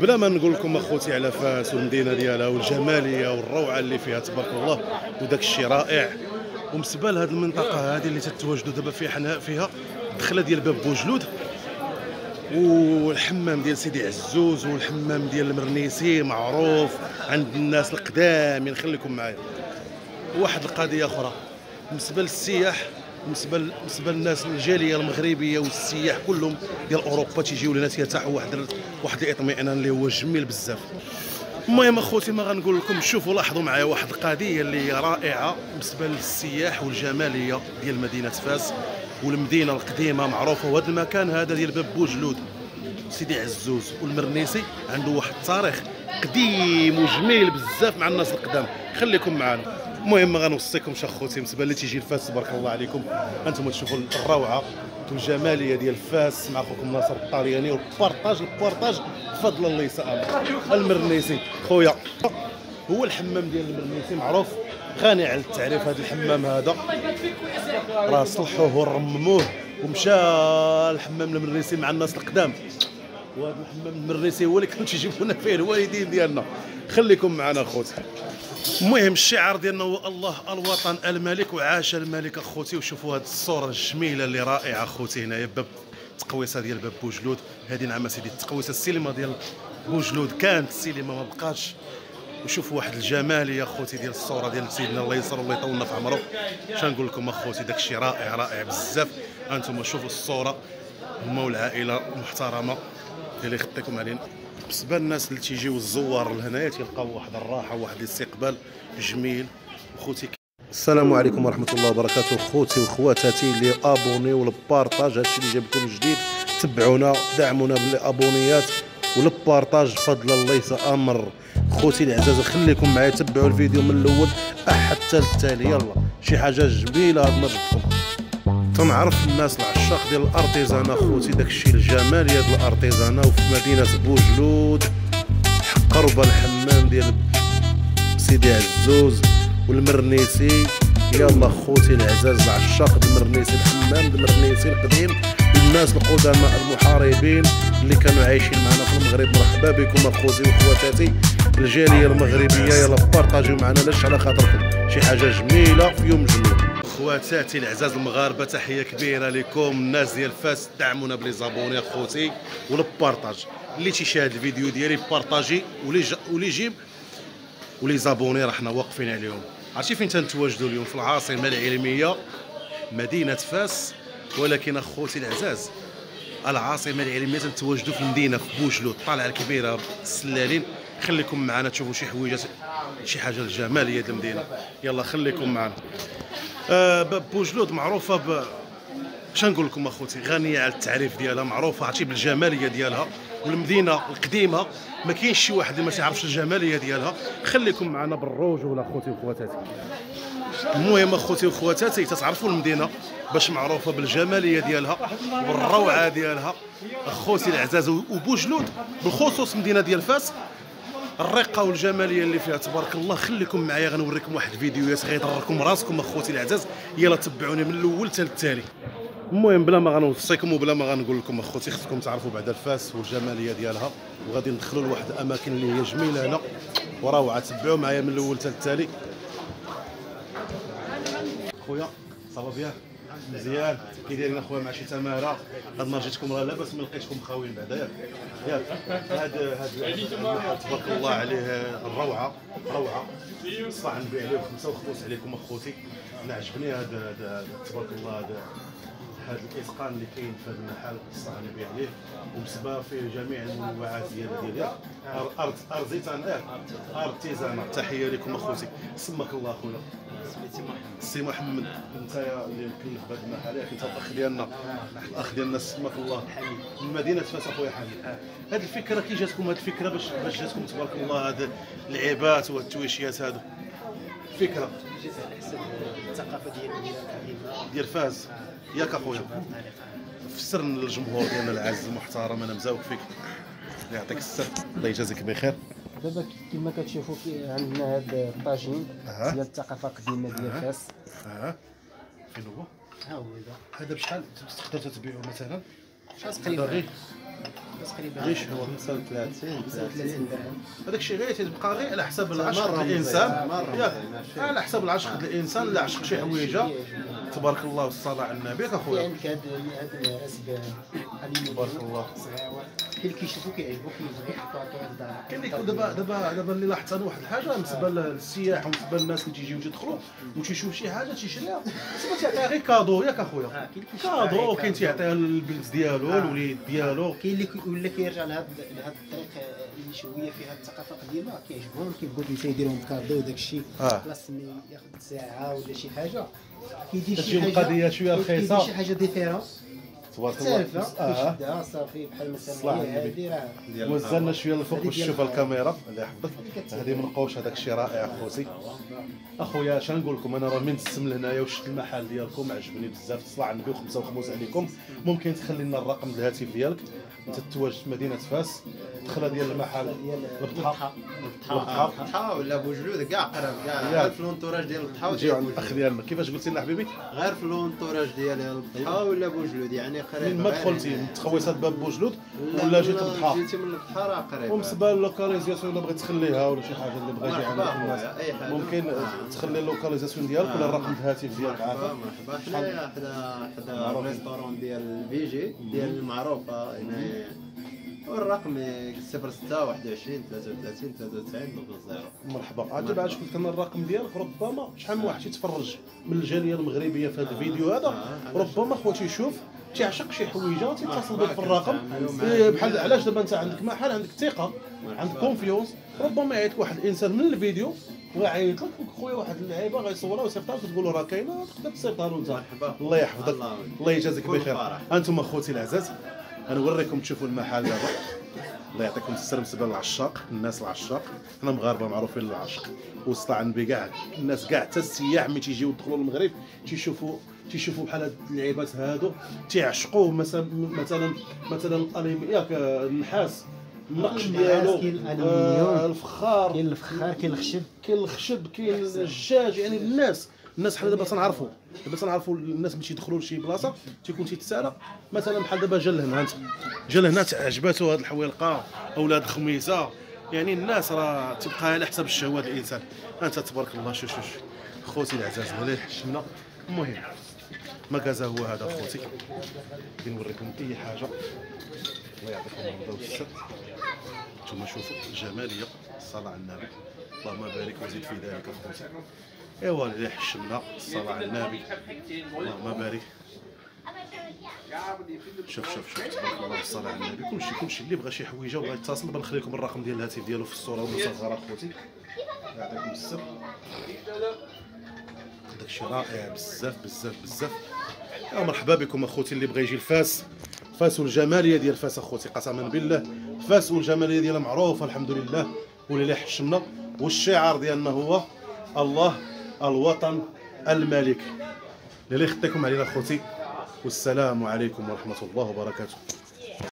بلا ما نقول لكم أخوتي على فاس والمدينه ديالها والجمالية والروعة اللي فيها تبارك الله. وداك الشيء رائع. ومسبة لهذه المنطقة هذه اللي تتواجدوا دابا فيها حنا فيها الدخله ديال باب بوجلود. والحمام ديال سيدي عزوز والحمام ديال المرنيسي معروف عند الناس القدام نخليكم معايا. واحد القضية أخرى. بالنسبة للسياح بالنسبة للناس الجالية المغربية والسياح كلهم ديال أوروبا تيجيو لهنا تيرتاحوا واحد واحد الإطمئنان اللي هو جميل بزاف. المهم أخوتي ما غنقول لكم شوفوا لاحظوا معايا واحد القضية اللي رائعة بالنسبة للسياح والجمالية ديال مدينة فاس والمدينة القديمة معروفة. وهذا المكان هذا ديال باب بوجلود. سيدي عزوز والمرنيسي عنده واحد التاريخ قديم وجميل بزاف مع الناس القدام. خليكم معنا المهم ما غنوصيكمش اخوتي بالنسبة اللي تيجي لفاس تبارك الله عليكم. أنتم تشوفوا الروعة والجماليه ديال فاس مع اخوكم ناصر الطالياني والبارطاج البارطاج بفضل الله يسأل المرنيسي خويا. هو الحمام ديال المرنيسي معروف. غني على التعريف هذا الحمام هذا. راه صلحوه ورمموه ومشى الحمام المرنيسي مع الناس القدام. وهذا الحمام المرنيسي هو اللي كانوا تيجيبوا لنا فيه الوالدين ديالنا. خليكم معنا اخوتي المهم الشعار ديالنا هو الله الوطن الملك وعاش الملك أخوتي. وشوفوا هذه الصورة الجميلة اللي رائعة أخوتي هنايا. باب التقويصه ديال باب بوجلود. هذه نعم سيدي التقويصه السينما ديال بوجلود. كانت السينما ما بقاتش. وشوفوا واحد الجمال يا أخوتي ديال الصورة ديال سيدنا الله يسر الله يطولنا في عمره. نقول لكم أخوتي داك الشيء رائع رائع بزاف. أنتم شوفوا الصورة. هما والعائله المحترمه اللي خطيكم علينا. بالنسبة للناس اللي تيجيو الزوار لهنايا تلقاو واحد الراحة واحد الاستقبال جميل. خوتي السلام عليكم ورحمة الله وبركاته خوتي وخواتاتي اللي أبوني والبارطاج. هادشي اللي جابكم جديد تبعونا دعمونا بالأبونيات والبارطاج. بفضل الله يتأمر. خوتي العزاز خليكم معايا تبعوا الفيديو من الأول حتى التالي. يلا شي حاجة جميلة هاد ما تنعرف الناس العشاق ديال ال artisanat اخوتي داكشي الجمال ديال ال artisanat وفي مدينة بوجلود قرب الحمام ديال سيدي عزوز والمرنيسي. يلا خوتي العزاز العشاق المرنيسي الحمام المرنيسي القديم. الناس القدماء المحاربين اللي كانوا عايشين معنا في المغرب مرحبا بكم أخوتي وأخواتاتي. الجالية المغربية يلا بارطاجيو معنا لاش على خاطركم. شي حاجة جميلة في يوم جميل. خواتاتي العزاز المغاربة. تحية كبيرة لكم. الناس ديال فاس دعمونا بلي زابوني اخوتي والبارطاج. اللي تيشاهد الفيديو ديالي بارطاجي ولي ولي جيب ولي زابوني راه حنا واقفين عليهم. عرفتي فين تنتواجدوا اليوم؟ في العاصمة العلمية مدينة فاس. ولكن أخوتي العزاز العاصمة العلمية تنتواجدوا في المدينة في بوجلو الطالعة الكبيرة السلالين خليكم معنا تشوفوا شي حويجات شي حاجة الجماليه ديال المدينة. يلا خليكم معنا. باب بوجلود معروفة ب نقول لكم أخوتي؟ غنية على التعريف ديالها معروفة عرفتي بالجمالية ديالها والمدينة القديمة. ما كاينش شي واحد اللي ما تعرفش الجمالية ديالها. خليكم معنا بالروج ولا أخوتي وخواتاتي. المهم أخوتي وخواتاتي تتعرفوا المدينة باش معروفة بالجمالية ديالها والروعة ديالها. أخوتي العزاز وبوجلود بالخصوص مدينة ديال فاس الرقة والجمالية اللي فيها. تبارك الله خليكم معايا غنوريكم واحد الفيديوهات غيضركم راسكم أخوتي العزاز. يلا تبعوني من الأول حتى للتالي. المهم بلا ما غنوصيكم وبلا ما غنقول لكم أخوتي خصكم تعرفوا بعد الفاس والجمالية ديالها. وغادي ندخلوا لواحد الأماكن اللي هي جميلة هنا. وروعه تبعوا معايا من الأول حتى للتالي. خويا صافا بيان. مزيان. كي دايرين اخويا مع شي تمارة هاد النهار جيتكم راه لاباس ما لقيتكم خاويين بعدا. ياك. ياك هاد هاد تبارك الله عليه الروعة. روعة. صح نبيع عليه خمسه وخمس عليكم أخوتي. أنا عجبني هذا تبارك الله هذا هذا الإتقان اللي كاين في هذا المحل صح نبيع عليه ومسبة فيه جميع المنوعات ديالها ارض ارزيتان ارتيزانا تحية لكم أخوتي. سمك الله محمد سي محمد. أنت اللي مكلف بهذا المحل ياك أنت الأخ ديالنا. الأخ ديالنا سمك الله. من مدينه فاس أخويا حميد. هذه الفكرة كي جاتكم هذه الفكرة باش باش جاتكم تبارك الله هذه العيبات والتويشيات هذو فكرة. الثقافه ديال ديال فاس ياك اخويا فسر للجمهور ديالنا العز المحترم أنا مزاوق فيك. يعطيك السر. الله يجازيك بخير. دابا كما كتشوفوا عندنا هاد الطاجين. ديال الثقافة القديمة ديال. فاس. آه فين هو؟ ها هو هذا هذا بشحال؟ تقدر تبيعه مثلا؟ شحال تقريبا؟ تقريبا. غير شهوه 35 35 درهم هذاك الشيء غير تيبقى غير على حساب العشق ديال الإنسان. ياك. على حساب العشق ديال الإنسان اللي عشق شي حويجة. تبارك الله والصلاه على النبي أخويا. عندك هاد تبارك الله. صغيره كاين اللي كيشوفو كيعجبو كيجبو يحطو عطو الدار كاين اللي يكون دابا دابا دابا اللي لاحظت أنا واحد الحاجة بالنسبة للسياح وبالنسبة للناس اللي تيجيو تيدخلوا وتيشوف شي حاجة تيشريها بالنسبة تيعطيها غير كادو ياك اخويا آه، كادو كاين كادو. تيعطيها للبنت ديالو آه. الوليد ديالو كاين اللي ولا كيرجع لهاد لهاد الطريق اللي شوية فيها الثقافة قديمه كيعجبهم كيبغوا الانسان يديرهم بكادو وداك الشيء آه. بلاص ما ياخذ ساعة ولا شي حاجة كيدير شي حاجة القضية شوية كيدير رخيصة. شي حاجة ديفيرون تبارك الله. مختلفه كيشدها صافي بحال مثلا. هادي راه وزلنا شوية للفوق هذه باش تشوف. الكاميرا. الله يحفظك. هذه من قوش هذاك الشيء رائع اخوتي أخويا اش نقول لكم؟ أنا راه من نسم لهنايا وشفت المحل ديالكم عجبني بزاف. تصلى على النبي وخمسة وخموس عليكم. ممكن تخلي لنا الرقم الهاتف ديالك؟ أنت تتواجد في مدينة فاس. الدخله ديال المحل. البطحه البطحه البطحه ولا بوجلود كاع قرب كاع. غير في لونتوراج ديال البطحه وديال الأخ ديالنا. كيفاش قلتي لنا حبيبي؟ غير في لونتوراج ديال البطحه ولا بوجلود يعني من هنا. من تخويصات باب بوجلود لا، ولا جيت لا، البطحه جيتي من البطحه راه قريب وبالنسبه للوكاليزاسيون إلا بغيت تخليها ولا شي حاجة اللي مرحبا عندك الناس. ممكن. تخلي اللوكاليزاسيون ديالك ولا الرقم الهاتف ديالك عافاك مرحبا حنايا حدا حدا. الريستورون ديال فيجي ديال المعروفه هنا والرقم 06 21 33 93 00 مرحبا. عاد قلت أنا الرقم ديالك ربما شحال من واحد يتفرج من الجالية المغربية في هذا الفيديو هذا. آه، ربما خواتي يشوف تيعشق شي حويجة تيتصل بك في الرقم. إيه، بحال علاش دابا انت عندك محل عندك ثقة عندك كونفيونس ربما يعيطك واحد الإنسان من الفيديو ويعيط لك خويا واحد اللعيبة غيصورها ويصيفطها لك تقول له راه كاينة تقدر تصيفطها له انت. الله يحفظك. الله يجازيك بخير. أنتم اخوتي العزاز. أنا نوريكم تشوفوا المحل. دابا الله يعطيكم السر بالنسبة للعشاق الناس العشاق. حنا مغاربة معروفين للعشق وسط عن النبي كاع الناس كاع حتى السياح ملي تيجيو يدخلوا للمغرب تيشوفوا تيشوفوا بحال هاد اللعيبات هادو تيعشقوه مثلا مثلا مثلا الأليم- ياك النحاس النقش ديالو. آه، الفخار كاين الفخار كاين الخشب. كاين الخشب كاين الدجاج يعني الناس الناس حنا دابا تنعرفوا دابا تنعرفوا الناس ملي تيدخلوا لشي بلاصة تيكون تيتسالى مثلا بحال دابا جا لهنا انت جا لهنا عجباتو هاد الحويلقه أولاد الخميسه يعني الناس راه تبقى على حسب الشهوات الإنسان. أنت تبارك الله شوف شوف خوتي العزاز مليح شمنا المهم مكازا هو هذا خوتي. كنوريكم أي حاجة. الله يعطيكم الرضا والستر أنتم شوفوا جمالية الصلاه على النبي. اللهم بارك وزيد في ذلك اخوتي ايوا ريح الشمله الصلاة على النبي. اللهم بارك. شوف شوف شوف تبارك الله الصلاة على النبي. كلشي كلشي اللي بغى شي حويجة وبغى يتصل. بنخلي لكم الرقم ديال الهاتف ديالو في الصورة المصغره أخوتي. يعطيكم السر. داكشي رائع بزاف بزاف بزاف. يا مرحبا بكم أخوتي اللي بغى يجي لفاس فاس والجماليه ديال فاس أخوتي قسما بالله. فاس والجماليه ديالها معروفه الحمد لله. ولله حشمنا. والشعار ديالنا هو الله. الوطن الملك. اللي علينا اخوتي والسلام عليكم ورحمة الله وبركاته.